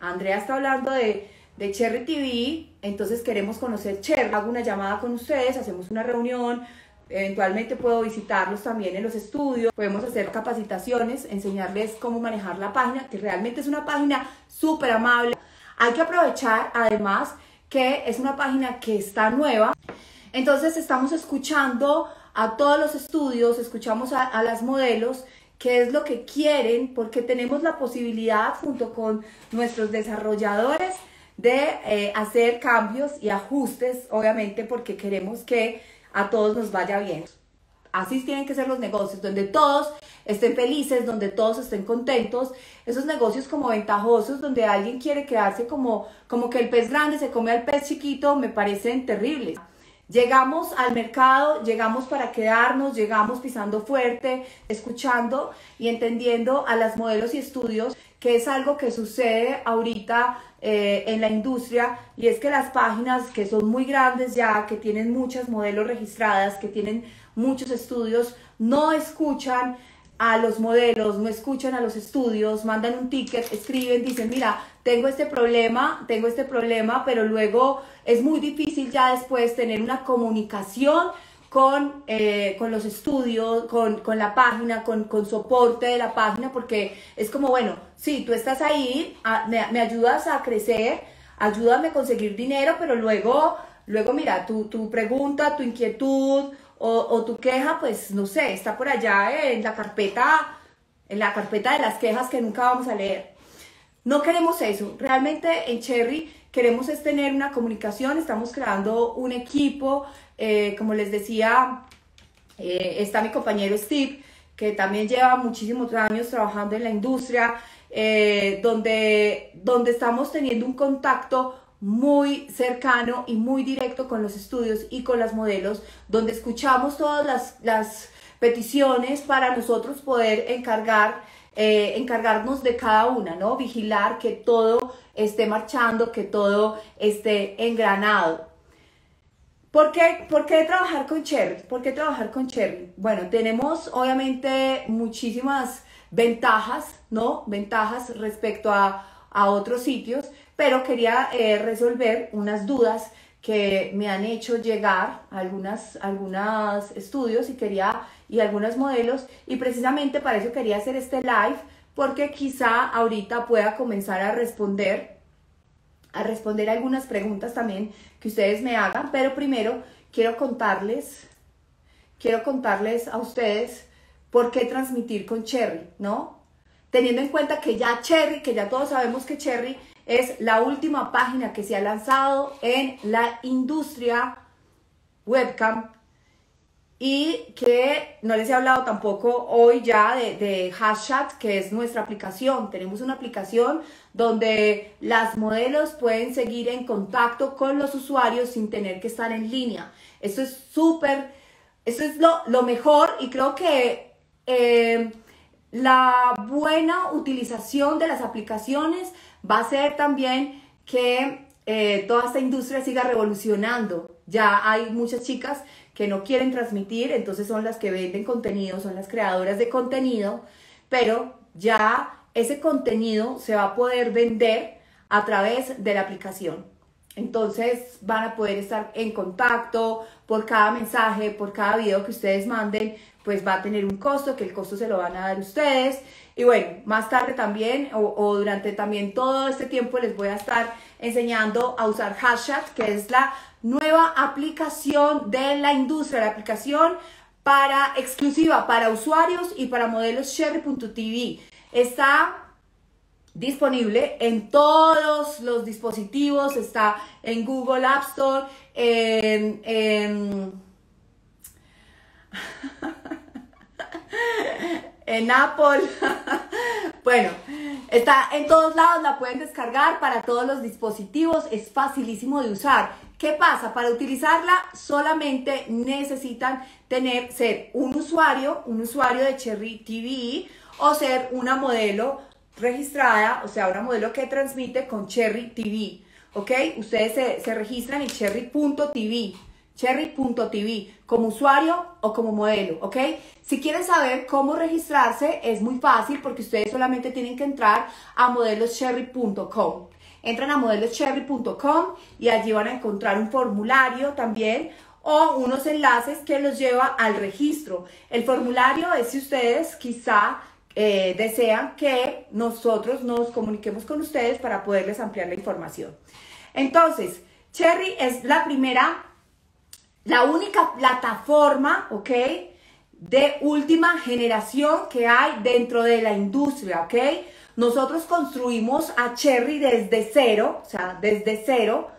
Andrea está hablando de, de Cherry TV, entonces queremos conocer Cherry. Hago una llamada con ustedes, hacemos una reunión, eventualmente puedo visitarlos también en los estudios, podemos hacer capacitaciones, enseñarles cómo manejar la página, que realmente es una página súper amable. Hay que aprovechar además que es una página que está nueva, entonces estamos escuchando a todos los estudios, escuchamos a, a las modelos qué es lo que quieren, porque tenemos la posibilidad junto con nuestros desarrolladores de eh, hacer cambios y ajustes, obviamente, porque queremos que a todos nos vaya bien. Así tienen que ser los negocios, donde todos estén felices, donde todos estén contentos. Esos negocios como ventajosos, donde alguien quiere quedarse como, como que el pez grande se come al pez chiquito, me parecen terribles. Llegamos al mercado, llegamos para quedarnos, llegamos pisando fuerte, escuchando y entendiendo a las modelos y estudios, que es algo que sucede ahorita eh, en la industria, y es que las páginas que son muy grandes ya, que tienen muchas modelos registradas, que tienen muchos estudios, no escuchan a los modelos, no escuchan a los estudios, mandan un ticket, escriben, dicen, mira, tengo este problema, tengo este problema, pero luego es muy difícil ya después tener una comunicación con, eh, con los estudios, con, con la página, con, con, soporte de la página, porque es como, bueno, sí, tú estás ahí, me, me, ayudas a crecer, ayúdame a conseguir dinero, pero luego, luego mira, tu, tu pregunta, tu inquietud, o, o tu queja, pues no sé, está por allá en la carpeta, en la carpeta de las quejas que nunca vamos a leer. No queremos eso. Realmente en Cherry queremos es tener una comunicación, estamos creando un equipo, eh, como les decía, eh, está mi compañero Steve, que también lleva muchísimos años trabajando en la industria, eh, donde, donde estamos teniendo un contacto muy cercano y muy directo con los estudios y con las modelos, donde escuchamos todas las, las peticiones para nosotros poder encargar, eh, encargarnos de cada una, ¿no? Vigilar que todo esté marchando, que todo esté engranado. ¿Por qué, ¿Por qué trabajar con Cherry? ¿Por qué trabajar con Cherry? Bueno, tenemos obviamente muchísimas ventajas, ¿no? Ventajas respecto a, a otros sitios, pero quería eh, resolver unas dudas que me han hecho llegar algunas, algunos estudios y quería y algunos modelos y precisamente para eso quería hacer este live porque quizá ahorita pueda comenzar a responder a responder algunas preguntas también que ustedes me hagan, pero primero quiero contarles quiero contarles a ustedes por qué transmitir con Cherry, ¿no? Teniendo en cuenta que ya Cherry, que ya todos sabemos que Cherry es la última página que se ha lanzado en la industria webcam y que no les he hablado tampoco hoy ya de, de Hashtag, que es nuestra aplicación. Tenemos una aplicación donde las modelos pueden seguir en contacto con los usuarios sin tener que estar en línea. Eso es súper, eso es lo, lo, mejor y creo que eh, la buena utilización de las aplicaciones va a ser también que eh, toda esta industria siga revolucionando. Ya hay muchas chicas que no quieren transmitir, entonces son las que venden contenido, son las creadoras de contenido, pero ya ese contenido se va a poder vender a través de la aplicación. Entonces van a poder estar en contacto por cada mensaje, por cada video que ustedes manden, pues va a tener un costo, que el costo se lo van a dar ustedes. Y bueno, más tarde también o, durante también todo este tiempo les voy a estar enseñando a usar Hashtag, que es la nueva aplicación de la industria, la aplicación para exclusiva para usuarios y para modelos Sherry.tv. Está disponible en todos los dispositivos, está en Google App Store, en, en en Apple. bueno, está en todos lados, la pueden descargar para todos los dispositivos, es facilísimo de usar. ¿Qué pasa? Para utilizarla solamente necesitan tener, ser un usuario, un usuario de Cherry TV o ser una modelo registrada, o sea, una modelo que transmite con Cherry TV, ¿ok? Ustedes se, se registran en cherry.tv cherry.tv como usuario o como modelo, ¿ok? Si quieren saber cómo registrarse, es muy fácil porque ustedes solamente tienen que entrar a modelocherry.com. Entran a modelocherry.com y allí van a encontrar un formulario también o unos enlaces que los lleva al registro. El formulario es si ustedes quizá eh, desean que nosotros nos comuniquemos con ustedes para poderles ampliar la información. Entonces, Cherry es la primera, la única plataforma, ¿ok? De última generación que hay dentro de la industria, ¿ok? Nosotros construimos a Cherry desde cero, o sea, desde cero.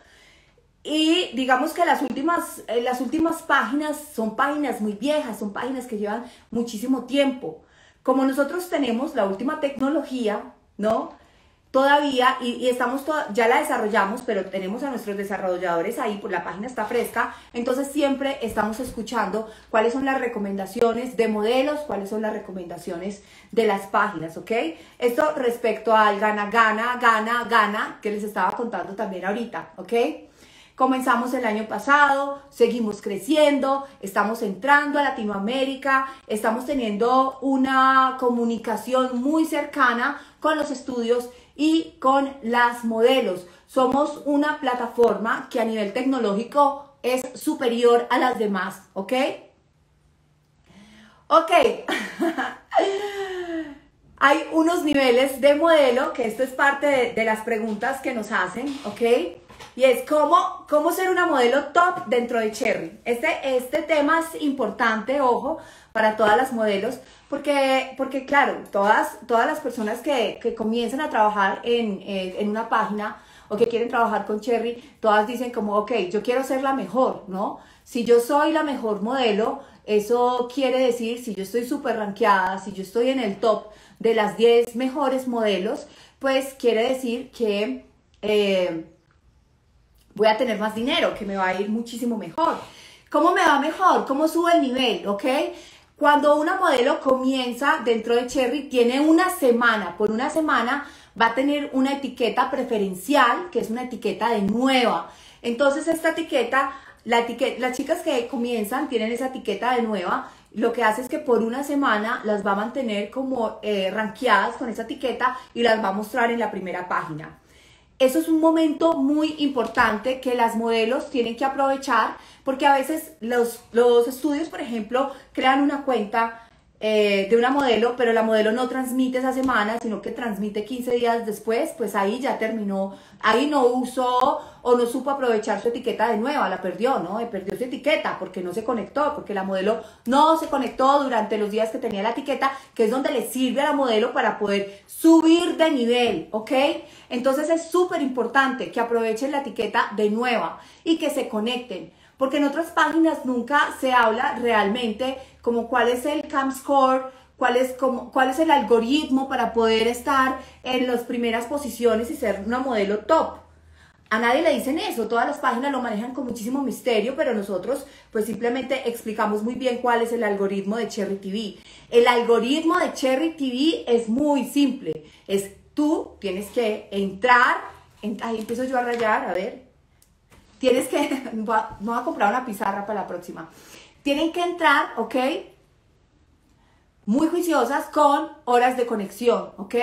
Y digamos que las últimas, eh, las últimas páginas son páginas muy viejas, son páginas que llevan muchísimo tiempo. Como nosotros tenemos la última tecnología, ¿no? Todavía, y, estamos, ya la desarrollamos, pero tenemos a nuestros desarrolladores ahí, por la página está fresca, entonces siempre estamos escuchando cuáles son las recomendaciones de modelos, cuáles son las recomendaciones de las páginas, ¿ok? Esto respecto al gana, gana, gana, gana, que les estaba contando también ahorita, ¿ok? Comenzamos el año pasado, seguimos creciendo, estamos entrando a Latinoamérica, estamos teniendo una comunicación muy cercana con los estudios y con las modelos. Somos una plataforma que a nivel tecnológico es superior a las demás, ¿ok? Ok. Hay unos niveles de modelo, que esto es parte de, las preguntas que nos hacen, ¿ok? Y es cómo, cómo ser una modelo top dentro de Cherry. Este, este tema es importante, ojo, para todas las modelos, porque, porque claro, todas, todas las personas que, que comienzan a trabajar en, eh, en una página o que quieren trabajar con Cherry, todas dicen como, ok, yo quiero ser la mejor, ¿no? Si yo soy la mejor modelo, eso quiere decir, si yo estoy súper rankeada, si yo estoy en el top de las 10 mejores modelos, pues quiere decir que... Eh, voy a tener más dinero, que me va a ir muchísimo mejor. ¿Cómo me va mejor? ¿Cómo sube el nivel? ¿Ok? Cuando una modelo comienza dentro de Cherry, tiene una semana, por una semana va a tener una etiqueta preferencial, que es una etiqueta de nueva. Entonces esta etiqueta, la etiqueta las chicas que comienzan tienen esa etiqueta de nueva, lo que hace es que por una semana las va a mantener como eh, ranqueadas con esa etiqueta y las va a mostrar en la primera página. Eso es un momento muy importante que las modelos tienen que aprovechar porque a veces los, los estudios, por ejemplo, crean una cuenta eh, de una modelo, pero la modelo no transmite esa semana, sino que transmite 15 días después, pues ahí ya terminó, ahí no usó o no supo aprovechar su etiqueta de nueva, la perdió, ¿no? perdió su etiqueta porque no se conectó, porque la modelo no se conectó durante los días que tenía la etiqueta, que es donde le sirve a la modelo para poder subir de nivel, ¿ok? Entonces es súper importante que aprovechen la etiqueta de nueva y que se conecten porque en otras páginas nunca se habla realmente como cuál es el CAM score, cuál es, como, cuál es el algoritmo para poder estar en las primeras posiciones y ser una modelo top. A nadie le dicen eso, todas las páginas lo manejan con muchísimo misterio, pero nosotros pues simplemente explicamos muy bien cuál es el algoritmo de Cherry TV. El algoritmo de Cherry TV es muy simple, es tú tienes que entrar, ahí empiezo yo a rayar, a ver, Tienes que, no voy a comprar una pizarra para la próxima. Tienen que entrar, ¿ok? Muy juiciosas con horas de conexión, ¿ok?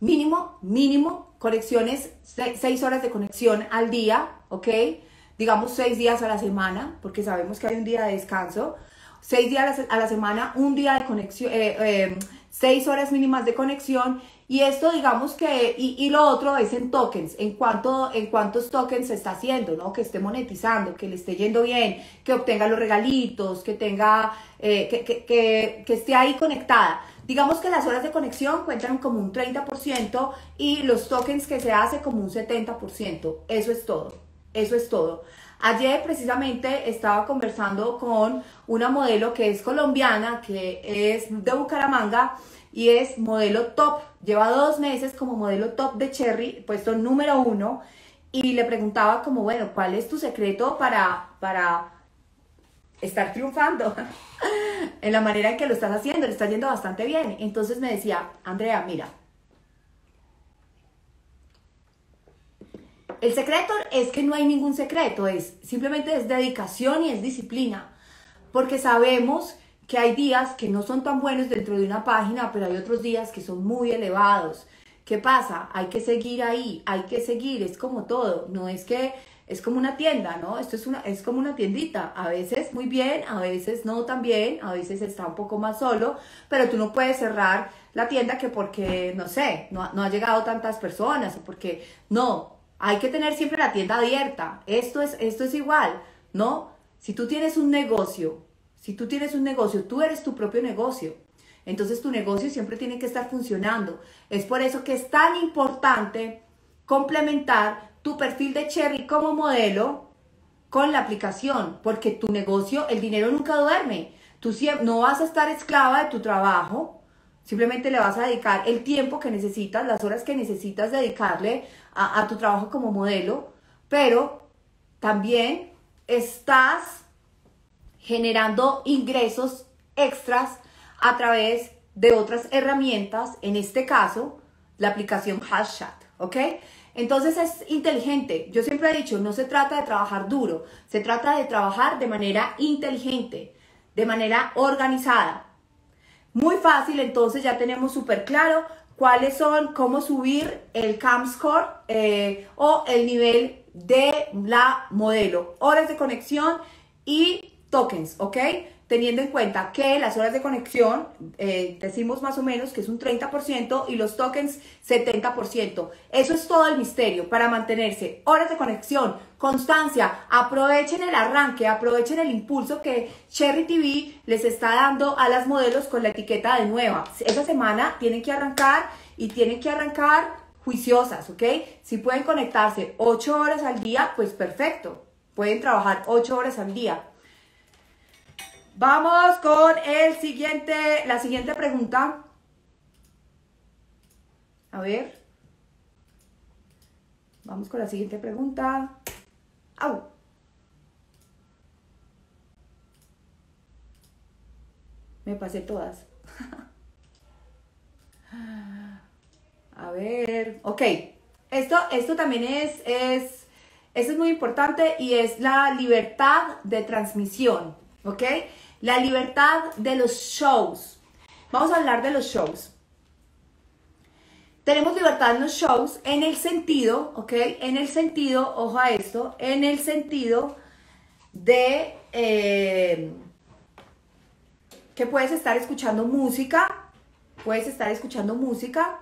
Mínimo, mínimo, conexiones, seis horas de conexión al día, ¿ok? Digamos seis días a la semana, porque sabemos que hay un día de descanso. Seis días a la, semana, un día de conexión, eh, eh, seis horas mínimas de conexión y esto digamos que, y, lo otro es en tokens, en, cuánto, en cuántos tokens se está haciendo, ¿no? Que esté monetizando, que le esté yendo bien, que obtenga los regalitos, que tenga, eh, que, que, que, que esté ahí conectada. Digamos que las horas de conexión cuentan como un 30% y los tokens que se hace como un 70%. Eso es todo. Eso es todo. Ayer precisamente estaba conversando con una modelo que es colombiana, que es de Bucaramanga y es modelo top. Lleva dos meses como modelo top de Cherry, puesto número uno. Y le preguntaba como, bueno, ¿cuál es tu secreto para, para estar triunfando en la manera en que lo estás haciendo? Le está yendo bastante bien. Entonces me decía, Andrea, mira, el secreto es que no hay ningún secreto, es simplemente es dedicación y es disciplina, porque sabemos que hay días que no son tan buenos dentro de una página, pero hay otros días que son muy elevados. ¿Qué pasa? Hay que seguir ahí, hay que seguir, es como todo, no es que es como una tienda, ¿no? Esto es, una, es como una tiendita, a veces muy bien, a veces no tan bien, a veces está un poco más solo, pero tú no puedes cerrar la tienda que porque, no sé, no, no ha llegado tantas personas o porque, no, hay que tener siempre la tienda abierta, esto es, esto es igual, ¿no? Si tú tienes un negocio, si tú tienes un negocio, tú eres tu propio negocio, entonces tu negocio siempre tiene que estar funcionando. Es por eso que es tan importante complementar tu perfil de Cherry como modelo con la aplicación, porque tu negocio, el dinero nunca duerme. Tú no vas a estar esclava de tu trabajo, simplemente le vas a dedicar el tiempo que necesitas, las horas que necesitas dedicarle a, a tu trabajo como modelo, pero también estás generando ingresos extras a través de otras herramientas, en este caso, la aplicación Hashtag, ¿ok? Entonces es inteligente. Yo siempre he dicho, no se trata de trabajar duro, se trata de trabajar de manera inteligente, de manera organizada. Muy fácil, entonces ya tenemos súper claro cuáles son, cómo subir el CAM score eh, o el nivel de la modelo, horas de conexión y tokens, ¿ok? Teniendo en cuenta que las horas de conexión, eh, decimos más o menos que es un 30% y los tokens 70%. Eso es todo el misterio para mantenerse. Horas de conexión, constancia, aprovechen el arranque, aprovechen el impulso que Cherry TV les está dando a las modelos con la etiqueta de nueva. Esa semana tienen que arrancar y tienen que arrancar juiciosas, ¿ok? Si pueden conectarse 8 horas al día, pues perfecto. Pueden trabajar 8 horas al día. Vamos con el siguiente, la siguiente pregunta. A ver. Vamos con la siguiente pregunta. Me pasé todas. A ver, ok. Esto, esto también es, es, esto es muy importante y es la libertad de transmisión, ¿ok? La libertad de los shows. Vamos a hablar de los shows. Tenemos libertad en los shows en el sentido, ¿ok? En el sentido, ojo a esto, en el sentido de eh, que puedes estar escuchando música, puedes estar escuchando música,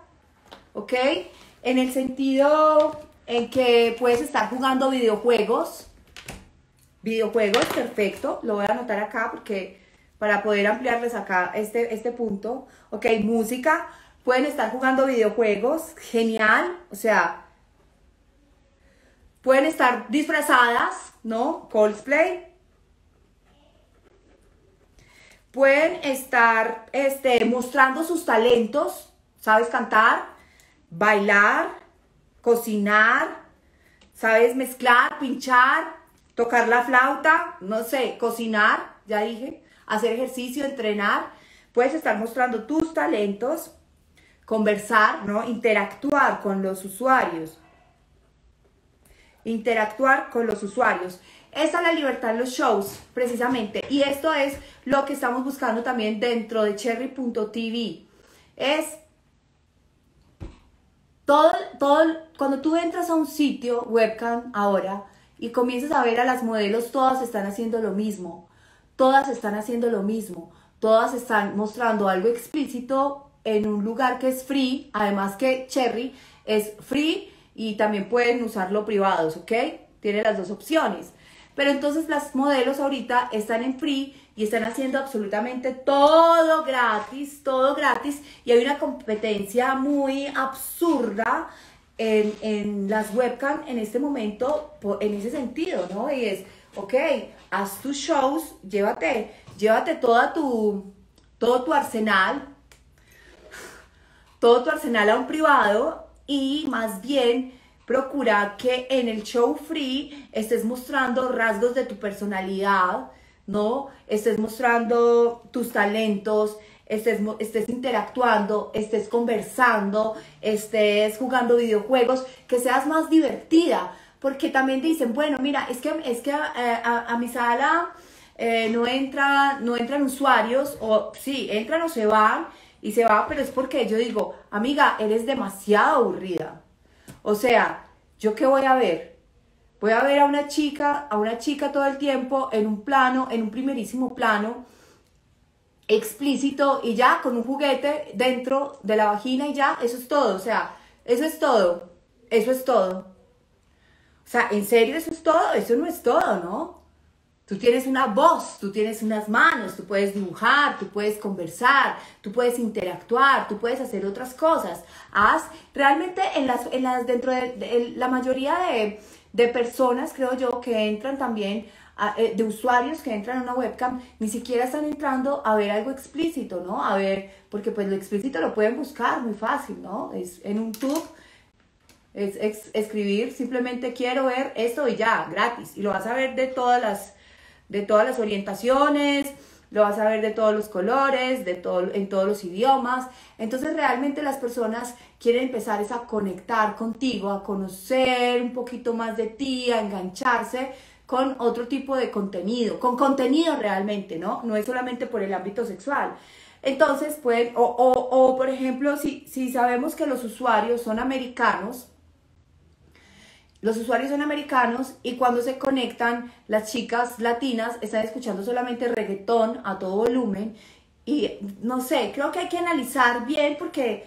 ¿ok? En el sentido en que puedes estar jugando videojuegos, Videojuegos, perfecto. Lo voy a anotar acá porque para poder ampliarles acá este, este punto. Ok, música. Pueden estar jugando videojuegos. Genial. O sea, pueden estar disfrazadas, ¿no? Cosplay. Pueden estar este, mostrando sus talentos. ¿Sabes cantar? Bailar, cocinar, sabes mezclar, pinchar, tocar la flauta, no sé, cocinar, ya dije, hacer ejercicio, entrenar. Puedes estar mostrando tus talentos, conversar, ¿no? Interactuar con los usuarios. Interactuar con los usuarios. Esa es la libertad en los shows, precisamente. Y esto es lo que estamos buscando también dentro de cherry.tv. Es todo, todo, cuando tú entras a un sitio webcam ahora, y comienzas a ver a las modelos, todas están haciendo lo mismo, todas están haciendo lo mismo, todas están mostrando algo explícito en un lugar que es free, además que Cherry es free y también pueden usarlo privados, ¿ok? Tiene las dos opciones. Pero entonces las modelos ahorita están en free y están haciendo absolutamente todo gratis, todo gratis y hay una competencia muy absurda en, en las webcam en este momento en ese sentido, ¿no? Y es, ok, haz tus shows, llévate, llévate toda tu, todo tu arsenal, todo tu arsenal a un privado y más bien procura que en el show free estés mostrando rasgos de tu personalidad, ¿no? Estés mostrando tus talentos, estés, estés interactuando, estés conversando, estés jugando videojuegos, que seas más divertida, porque también dicen, bueno, mira, es que, es que eh, a, mi sala eh, no, entra, no entran usuarios, o sí, entran o se van, y se va, pero es porque yo digo, amiga, eres demasiado aburrida. O sea, ¿yo qué voy a ver? Voy a ver a una chica, a una chica todo el tiempo en un plano, en un primerísimo plano, explícito y ya con un juguete dentro de la vagina y ya, eso es todo, o sea, eso es todo, eso es todo. O sea, ¿en serio eso es todo? Eso no es todo, ¿no? Tú tienes una voz, tú tienes unas manos, tú puedes dibujar, tú puedes conversar, tú puedes interactuar, tú puedes hacer otras cosas. Haz realmente en las, en las dentro de, la mayoría de, de, personas, creo yo, que entran también, de usuarios que entran a una webcam, ni siquiera están entrando a ver algo explícito, ¿no? A ver, porque pues lo explícito lo pueden buscar muy fácil, ¿no? Es en un tube es, escribir simplemente quiero ver esto y ya, gratis. Y lo vas a ver de todas las, de todas las orientaciones, lo vas a ver de todos los colores, de todo, en todos los idiomas. Entonces realmente las personas quieren empezar a conectar contigo, a conocer un poquito más de ti, a engancharse con otro tipo de contenido, con contenido realmente, ¿no? No es solamente por el ámbito sexual. Entonces, pueden, o, o, o por ejemplo, si, si sabemos que los usuarios son americanos, los usuarios son americanos y cuando se conectan, las chicas latinas están escuchando solamente reggaetón a todo volumen. Y no sé, creo que hay que analizar bien porque,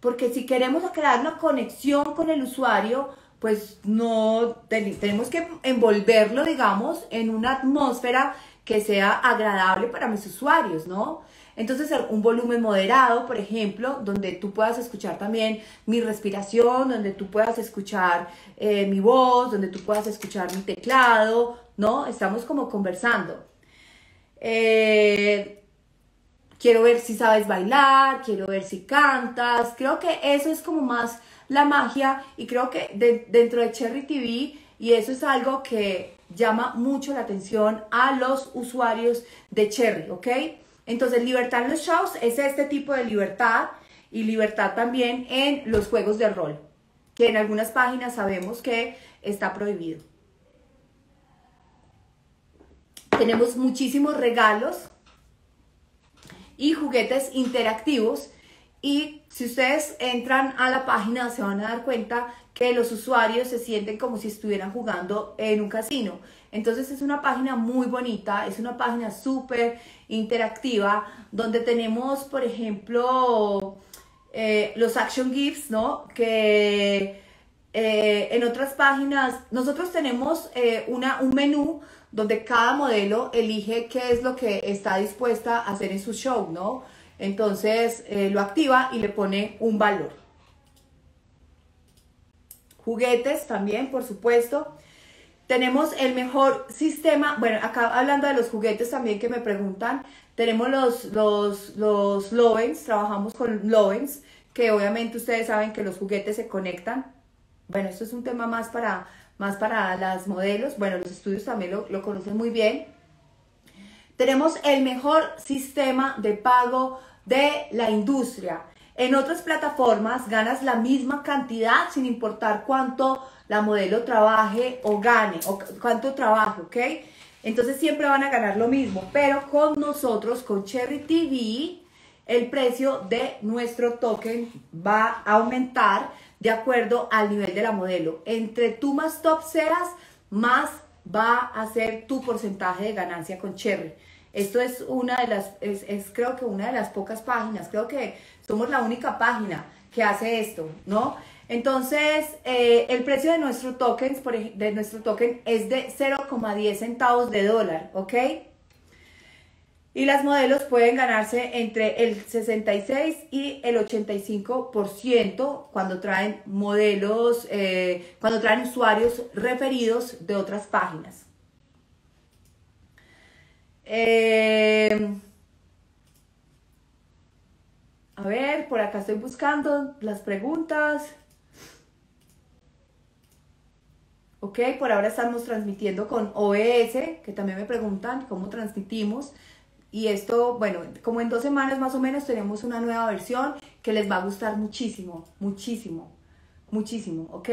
porque si queremos crear una conexión con el usuario, pues no tenemos que envolverlo, digamos, en una atmósfera que sea agradable para mis usuarios, ¿no? Entonces, un volumen moderado, por ejemplo, donde tú puedas escuchar también mi respiración, donde tú puedas escuchar eh, mi voz, donde tú puedas escuchar mi teclado, ¿no? Estamos como conversando. Eh, quiero ver si sabes bailar, quiero ver si cantas. Creo que eso es como más la magia y creo que dentro de Cherry TV, y eso es algo que llama mucho la atención a los usuarios de Cherry, ¿ok? Entonces, libertad en los shows es este tipo de libertad y libertad también en los juegos de rol, que en algunas páginas sabemos que está prohibido. Tenemos muchísimos regalos y juguetes interactivos y si ustedes entran a la página se van a dar cuenta que los usuarios se sienten como si estuvieran jugando en un casino. Entonces es una página muy bonita, es una página súper interactiva, donde tenemos, por ejemplo, eh, los action gifts, ¿no? Que eh, en otras páginas, nosotros tenemos eh, una, un menú donde cada modelo elige qué es lo que está dispuesta a hacer en su show, ¿no? Entonces lo activa y le pone un valor. Juguetes también, por supuesto. Tenemos el mejor sistema, bueno, acá hablando de los juguetes también que me preguntan, tenemos los, los, los Lovens, trabajamos con Lovens, que obviamente ustedes saben que los juguetes se conectan. Bueno, esto es un tema más para, más para las modelos, bueno, los estudios también lo, lo conocen muy bien. Tenemos el mejor sistema de pago de la industria. En otras plataformas ganas la misma cantidad sin importar cuánto la modelo trabaje o gane, o cuánto trabaje, ¿ok? Entonces siempre van a ganar lo mismo, pero con nosotros, con Cherry TV, el precio de nuestro token va a aumentar de acuerdo al nivel de la modelo. Entre tú más top seas, más va a ser tu porcentaje de ganancia con Cherry. Esto es una de las, es, es creo que una de las pocas páginas, creo que somos la única página que hace esto, ¿no? Entonces, eh, el precio de nuestro, tokens, por, de nuestro token es de 0,10 centavos de dólar, ¿ok? Y las modelos pueden ganarse entre el 66 y el 85% cuando traen modelos, eh, cuando traen usuarios referidos de otras páginas. Eh, a ver, por acá estoy buscando las preguntas. ¿ok? Por ahora estamos transmitiendo con OBS, que también me preguntan cómo transmitimos. Y esto, bueno, como en dos semanas más o menos tenemos una nueva versión que les va a gustar muchísimo, muchísimo, muchísimo, ¿ok?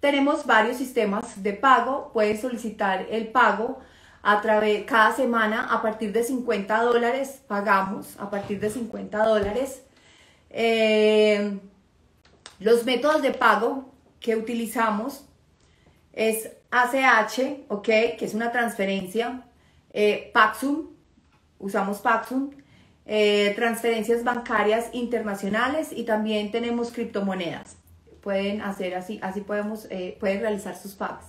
tenemos varios sistemas de pago. Pueden solicitar el pago a través, cada semana a partir de 50 dólares, pagamos a partir de 50 dólares. Eh, los métodos de pago que utilizamos es ACH, ¿ok? Que es una transferencia. Eh, Paxum, usamos Paxum. Eh, transferencias bancarias internacionales y también tenemos criptomonedas. Pueden hacer así, así podemos, eh, pueden realizar sus pagos.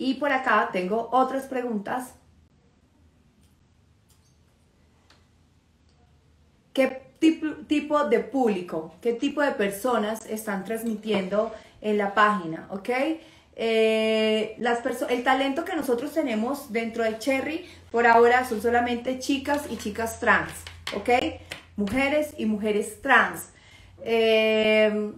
y por acá tengo otras preguntas. ¿Qué tipo, de público, qué tipo de personas están transmitiendo en la página, ¿ok? Eh, las el talento que nosotros tenemos dentro de Cherry por ahora son solamente chicas y chicas trans, ¿ok? Mujeres y mujeres trans. Eh,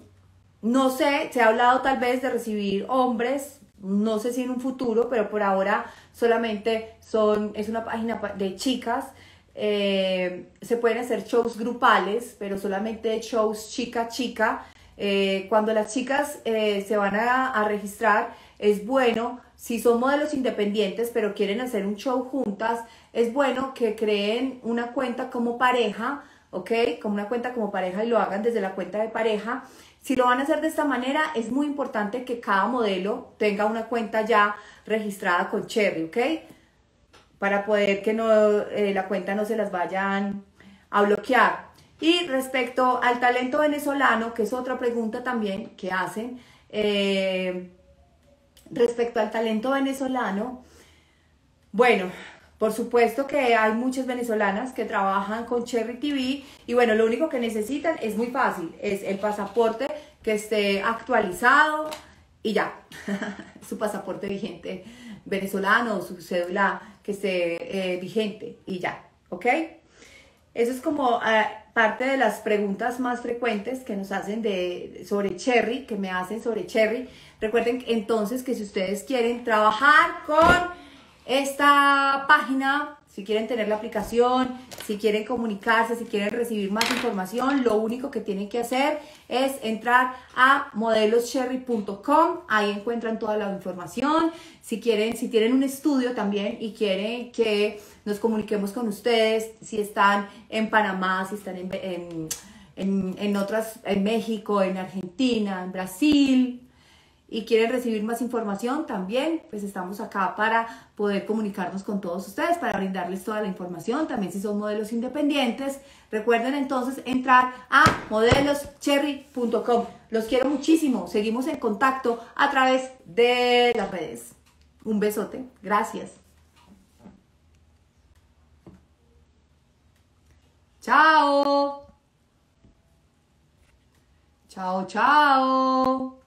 no sé, se ha hablado tal vez de recibir hombres, no sé si en un futuro, pero por ahora solamente son, es una página de chicas. Eh, se pueden hacer shows grupales, pero solamente shows chica-chica. Eh, cuando las chicas eh, se van a, registrar, es bueno, si son modelos independientes, pero quieren hacer un show juntas, es bueno que creen una cuenta como pareja, ¿ok? Como una cuenta como pareja y lo hagan desde la cuenta de pareja. Si lo van a hacer de esta manera, es muy importante que cada modelo tenga una cuenta ya registrada con Cherry, ¿ok? para poder que no, eh, la cuenta no se las vayan a bloquear. Y respecto al talento venezolano, que es otra pregunta también que hacen, eh, respecto al talento venezolano, bueno, por supuesto que hay muchas venezolanas que trabajan con Cherry TV y bueno, lo único que necesitan es muy fácil, es el pasaporte que esté actualizado y ya, su pasaporte vigente venezolano, su cédula que esté eh, vigente y ya, ¿ok? Eso es como eh, parte de las preguntas más frecuentes que nos hacen de, sobre Cherry, que me hacen sobre Cherry. Recuerden entonces que si ustedes quieren trabajar con esta página si quieren tener la aplicación, si quieren comunicarse, si quieren recibir más información, lo único que tienen que hacer es entrar a modeloscherry.com, ahí encuentran toda la información. Si quieren, si tienen un estudio también y quieren que nos comuniquemos con ustedes, si están en Panamá, si están en, en, en otras, en México, en Argentina, en Brasil, y quieren recibir más información también, pues estamos acá para poder comunicarnos con todos ustedes, para brindarles toda la información, también si son modelos independientes. Recuerden entonces entrar a modeloscherry.com. Los quiero muchísimo, seguimos en contacto a través de las redes. Un besote, gracias. Chao. Chao, chao.